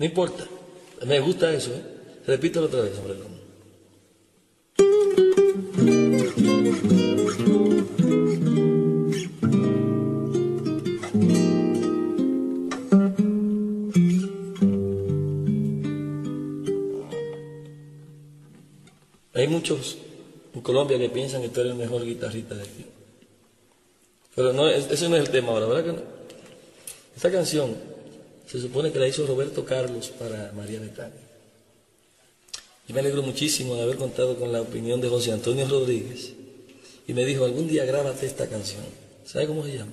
No importa. Me gusta eso, ¿eh? Repítelo otra vez, hombre. Hay muchos en Colombia que piensan que tú eres el mejor guitarrista de aquí. Pero no, ese no es el tema ahora, ¿verdad que no? Esta canción se supone que la hizo Roberto Carlos para María Betania. Y me alegro muchísimo de haber contado con la opinión de José Antonio Rodríguez. Y me dijo, algún día grábate esta canción. ¿Sabe cómo se llama?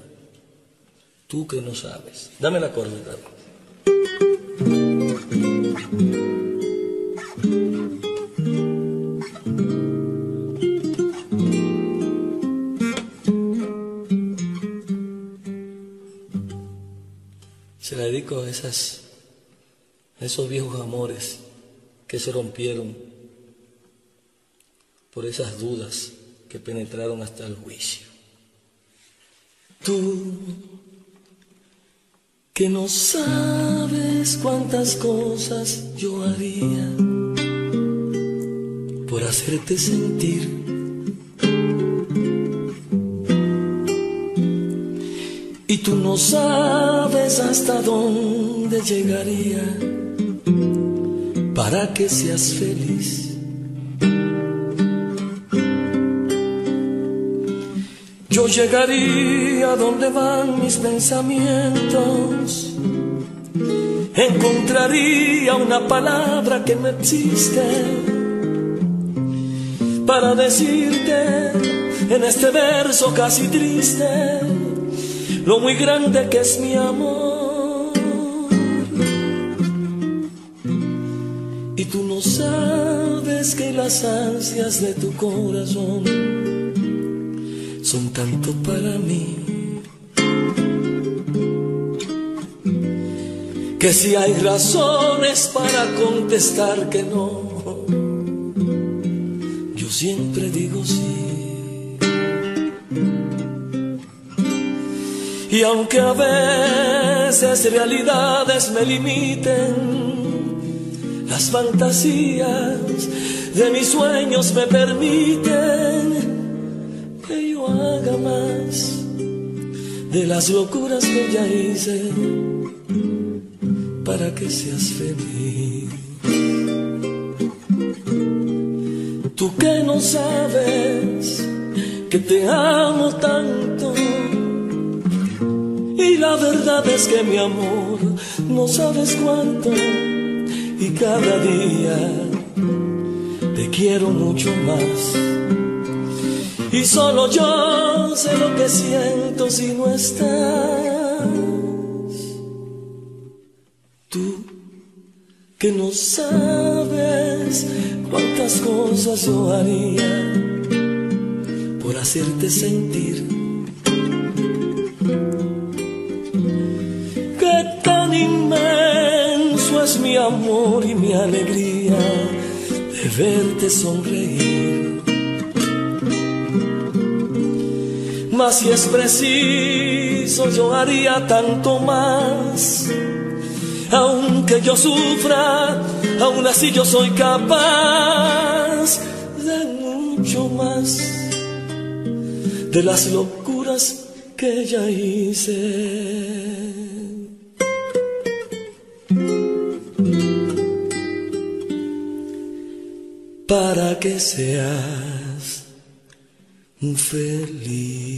Tú que no sabes. Dame la acorde, Carlos. Esos viejos amores que se rompieron por esas dudas que penetraron hasta el juicio. Tú que no sabes cuántas cosas yo haría por hacerte sentir. Y tú no sabes hasta dónde llegaría para que seas feliz. Yo llegaría donde van mis pensamientos, encontraría una palabra que no existe para decirte en este verso casi triste lo muy grande que es mi amor. Y tú no sabes que las ansias de tu corazón son tanto para mí. Que si hay razones para contestar que no, yo siempre digo sí. Y aunque a veces realidades me limiten, las fantasías de mis sueños me permiten que yo haga más de las locuras que ya hice para que seas feliz. Tú que no sabes que te amo tanto y la verdad es que mi amor no sabes cuánto y cada día te quiero mucho más. Y solo yo sé lo que siento si no estás. Tú que no sabes cuántas cosas yo haría por hacerte sentir mi amor y mi alegría de verte sonreír. Mas si es preciso, yo haría tanto más. Aunque yo sufra, aún así yo soy capaz de mucho más. De las locuras que ya hice. Para que seas feliz.